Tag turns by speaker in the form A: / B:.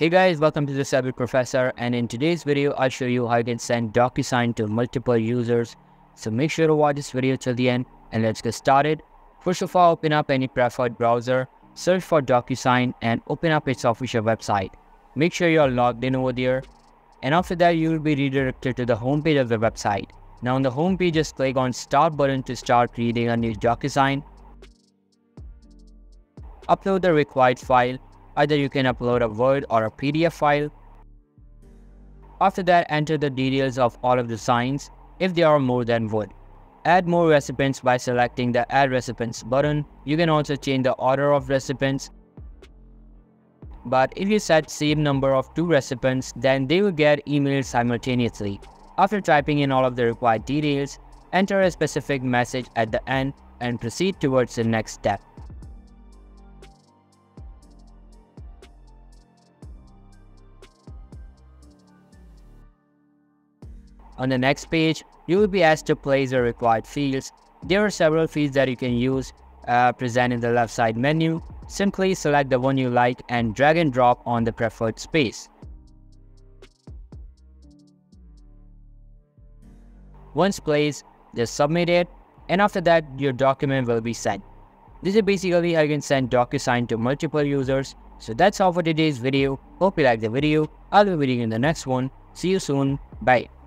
A: Hey guys, welcome to the Savvy Professor and in today's video I'll show you how you can send DocuSign to multiple users. So make sure to watch this video till the end and let's get started. First of all, open up any preferred browser, search for DocuSign and open up its official website. Make sure you're logged in over there and after that you will be redirected to the homepage of the website. Now on the homepage just click on start button to start creating a new DocuSign. Upload the required file Either you can upload a Word or a PDF file. After that, enter the details of all of the signs if there are more than one. Add more recipients by selecting the Add Recipients button. You can also change the order of recipients. But if you set same number of two recipients, then they will get emailed simultaneously. After typing in all of the required details, enter a specific message at the end and proceed towards the next step. On the next page, you will be asked to place the required fields. There are several fields that you can use uh, present in the left side menu. Simply select the one you like and drag and drop on the preferred space. Once placed, just submit it and after that your document will be sent. This is basically how you can send DocuSign to multiple users. So that's all for today's video. Hope you liked the video. I'll be waiting in the next one. See you soon. Bye.